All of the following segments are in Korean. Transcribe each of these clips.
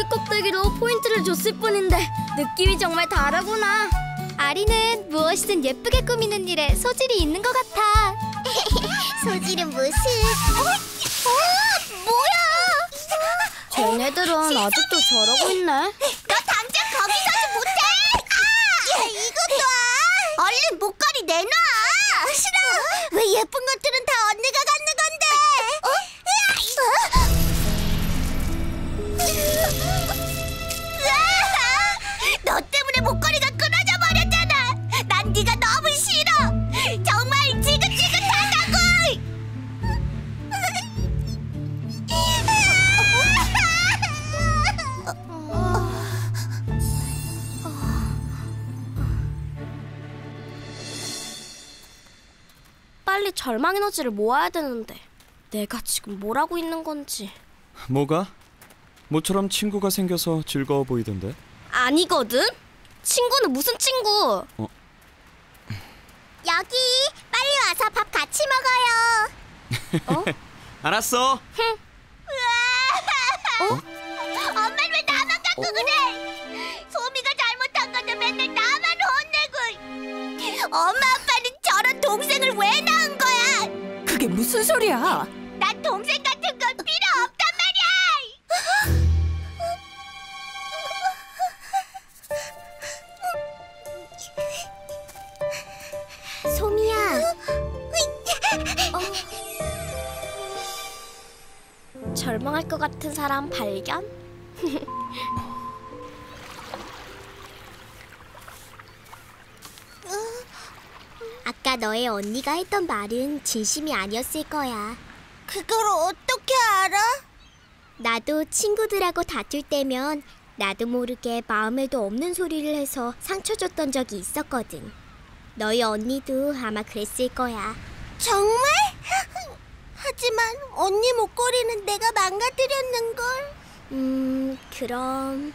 조개 껍데기로 포인트를 줬을 뿐인데 느낌이 정말 다르구나. 아리는 무엇이든 예쁘게 꾸미는 일에 소질이 있는 것 같아. 소질은 무슨? 어? 어? 뭐야? 쟤네들은 아직도 저러고 있네. 빨리 절망 에너지를 모아야 되는데 내가 지금 뭘 하고 있는 건지 뭐가? 모처럼 친구가 생겨서 즐거워 보이던데. 아니거든. 친구는 무슨 친구? 여기 빨리 와서 밥 같이 먹어요. 알았어. 엄마는 왜 나만 갖고 그래? 소미가 잘못한 건데 맨날 나만 혼내고. 엄마 무슨 소리야? 난 동생 같은 건 필요 없단 말이야. 소미야. 절망할 것 같은 사람 발견? 아까 너의 언니가 했던 말은 진심이 아니었을 거야. 그걸 어떻게 알아? 나도 친구들하고 다툴 때면 나도 모르게 마음에도 없는 소리를 해서 상처 줬던 적이 있었거든. 너희 언니도 아마 그랬을 거야. 정말? 하지만 언니 목걸이는 내가 망가뜨렸는걸. 음, 그럼...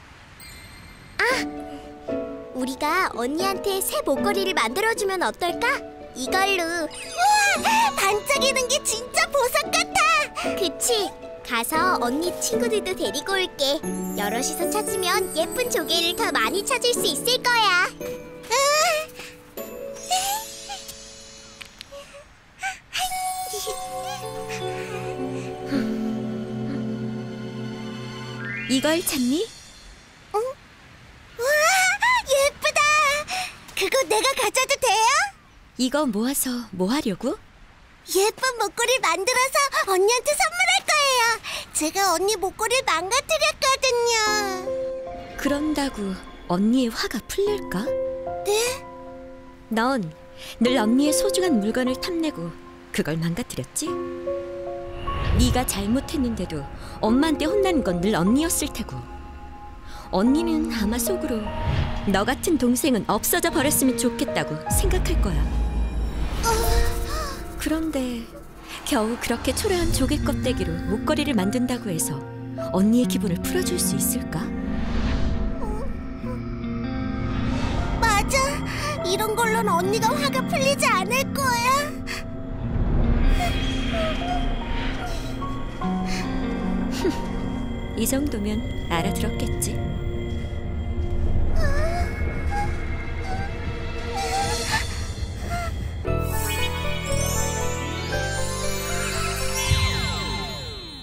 아! 우리가 언니한테 새 목걸이를 만들어주면 어떨까? 이걸로 우와! 반짝이는 게 진짜 보석 같아! 그치? 가서 언니 친구들도 데리고 올게 여럿이서 찾으면 예쁜 조개를 더 많이 찾을 수 있을 거야 이걸 찾니? 우와! 예쁘다! 그거 내가 가져도 돼요? 이거 모아서 뭐 하려고? 예쁜 목걸이 만들어서 언니한테 선물할 거예요. 제가 언니 목걸이를 망가뜨렸거든요. 그런다고 언니의 화가 풀릴까? 네? 넌 늘 언니의 소중한 물건을 탐내고 그걸 망가뜨렸지? 네가 잘못했는데도 엄마한테 혼나는 건 늘 언니였을 테고 언니는 아마 속으로 너 같은 동생은 없어져 버렸으면 좋겠다고 생각할 거야 그런데 겨우 그렇게 초라한 조개 껍데기로 목걸이를 만든다고 해서 언니의 기분을 풀어줄 수 있을까? 맞아. 이런 걸로는 언니가 화가 풀리지 않을 거야. 이 정도면 알아들었겠지?